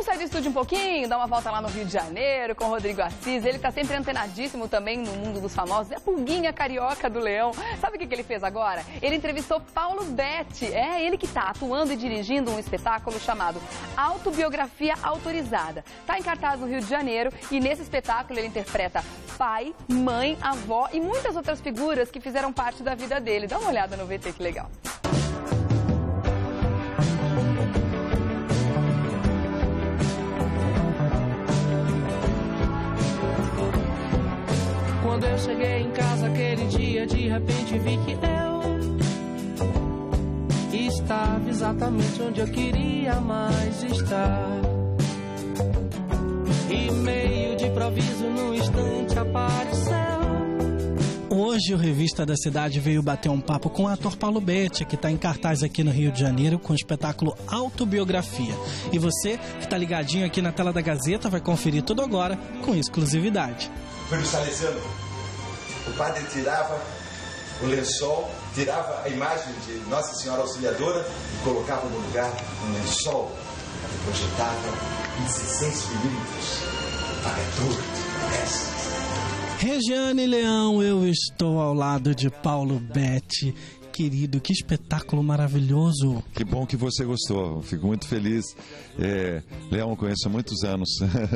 Vamos sair do estúdio um pouquinho, dar uma volta lá no Rio de Janeiro com o Rodrigo Assis. Ele está sempre antenadíssimo também no mundo dos famosos. É a pulguinha carioca do Leão. Sabe o que, que ele fez agora? Ele entrevistou Paulo Betti. É ele que está atuando e dirigindo um espetáculo chamado Autobiografia Autorizada. Está em cartaz no Rio de Janeiro e nesse espetáculo ele interpreta pai, mãe, avó e muitas outras figuras que fizeram parte da vida dele. Dá uma olhada no VT, que legal. Quando eu cheguei em casa aquele dia, de repente vi que eu estava exatamente onde eu queria mais estar. E meio de improviso, no instante apareceu. Hoje o Revista da Cidade veio bater um papo com o ator Paulo Betti, que está em cartaz aqui no Rio de Janeiro com o espetáculo Autobiografia. E você, que está ligadinho aqui na tela da Gazeta, vai conferir tudo agora com exclusividade. Foi no Salesiano. O padre tirava o lençol, tirava a imagem de Nossa Senhora Auxiliadora e colocava no lugar um lençol que projetava 16 milímetros, vagatura, essa. Regiane Leão, eu estou ao lado de Paulo Betti. Querido, que espetáculo maravilhoso. Que bom que você gostou, fico muito feliz. É, Leão, conheço há muitos anos,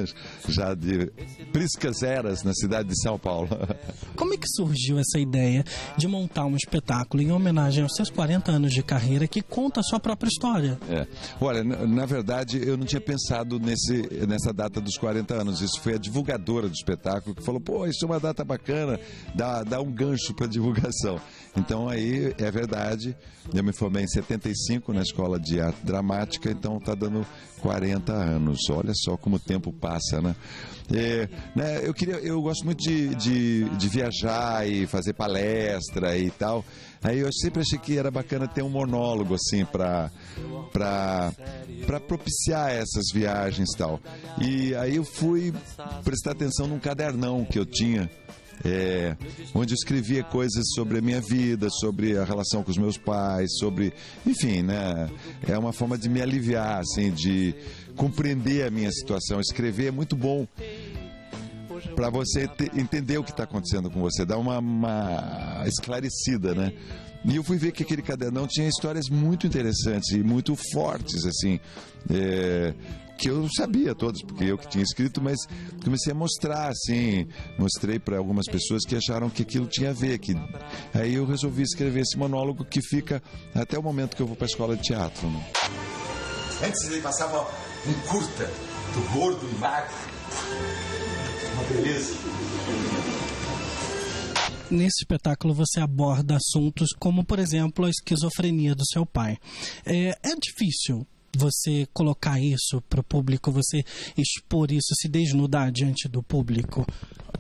já de priscas eras na cidade de São Paulo. Como é que surgiu essa ideia de montar um espetáculo em homenagem aos seus 40 anos de carreira que conta a sua própria história? É. Olha, na, na verdade, eu não tinha pensado nesse, nessa data dos 40 anos. Isso foi a divulgadora do espetáculo que falou: pô, isso é uma data bacana, dá, dá um gancho para divulgação. Então aí é verdade, eu me formei em 75 na escola de arte dramática, então tá dando 40 anos. Olha só como o tempo passa, né? É, né eu queria, eu gosto muito de, de, de viajar e fazer palestra e tal. Aí eu sempre achei que era bacana ter um monólogo assim para para propiciar essas viagens e tal. E aí eu fui prestar atenção num cadernão que eu tinha é, onde escrevia coisas sobre a minha vida, sobre a relação com os meus pais, sobre, enfim, né? É uma forma de me aliviar, assim, de compreender a minha situação. Escrever é muito bom para você te, entender o que está acontecendo com você, dar uma, uma esclarecida, né? E eu fui ver que aquele cadernão tinha histórias muito interessantes e muito fortes, assim. É, que eu sabia todos, porque eu que tinha escrito, mas comecei a mostrar, assim, mostrei para algumas pessoas que acharam que aquilo tinha a ver. Que... Aí eu resolvi escrever esse monólogo que fica até o momento que eu vou para a escola de teatro. Né? Antes ele passava um curta do gordo e magro. Uma beleza. Nesse espetáculo você aborda assuntos como, por exemplo, a esquizofrenia do seu pai. É, é difícil você colocar isso para o público, você expor isso, se desnudar diante do público?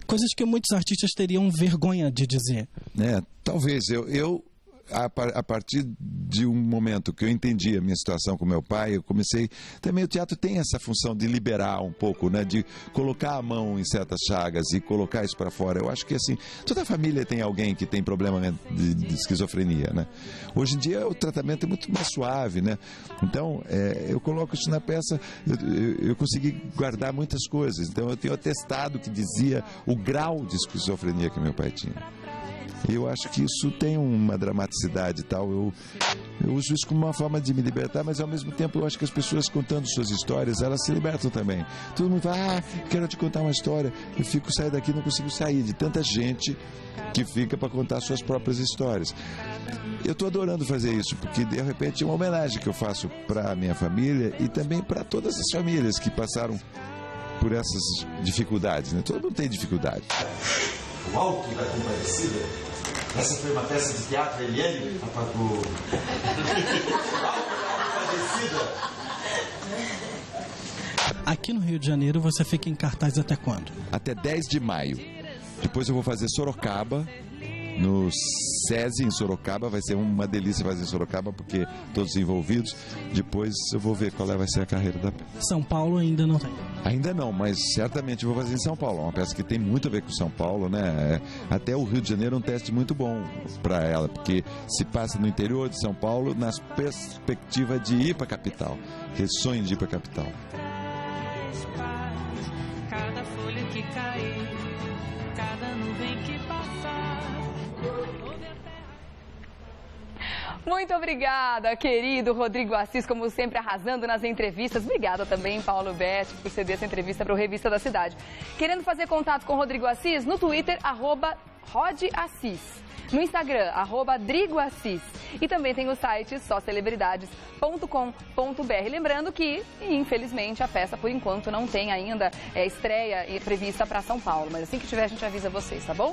Coisas que muitos artistas teriam vergonha de dizer. É, talvez. Eu, eu a, a, partir de um momento que eu entendi a minha situação com meu pai, eu comecei. Também o teatro tem essa função de liberar um pouco, né? De colocar a mão em certas chagas e colocar isso para fora. Eu acho que assim, toda família tem alguém que tem problema de, de esquizofrenia, né? Hoje em dia o tratamento é muito mais suave, né? Então, é, eu coloco isso na peça, eu, eu, eu consegui guardar muitas coisas. Então, eu tenho atestado que dizia o grau de esquizofrenia que meu pai tinha. Eu acho que isso tem uma dramaticidade e tal. Eu, eu uso isso como uma forma de me libertar, mas ao mesmo tempo eu acho que as pessoas contando suas histórias, elas se libertam também. Todo mundo fala, ah, quero te contar uma história. Eu fico sair daqui não consigo sair de tanta gente que fica para contar suas próprias histórias. Eu estou adorando fazer isso, porque de repente é uma homenagem que eu faço para a minha família e também para todas as famílias que passaram por essas dificuldades. Né? Todo mundo tem dificuldade. O alto da compadecida essa foi uma peça de teatro, Eliane apagou. Aqui no Rio de Janeiro você fica em cartaz até quando? Até 10 de maio. Depois eu vou fazer Sorocaba, no SESI em Sorocaba. Vai ser uma delícia fazer em Sorocaba, porque todos envolvidos. Depois eu vou ver qual é, vai ser a carreira da peça. São Paulo ainda não tem? Ainda não, mas certamente vou fazer em São Paulo. É uma peça que tem muito a ver com São Paulo, né? Até o Rio de Janeiro é um teste muito bom para ela, porque se passa no interior de São Paulo, nas perspectiva de ir para a capital. Que sonho de ir para a capital. Muito obrigada, querido Rodrigo Assis, como sempre, arrasando nas entrevistas. Obrigada também, Paulo Betti, por ceder essa entrevista para o Revista da Cidade. Querendo fazer contato com o Rodrigo Assis? No Twitter, arroba Assis. No Instagram, arroba Assis. E também tem o site sócelebridades.com.br. Lembrando que, infelizmente, a peça, por enquanto, não tem ainda é, estreia prevista para São Paulo. Mas assim que tiver, a gente avisa vocês, tá bom?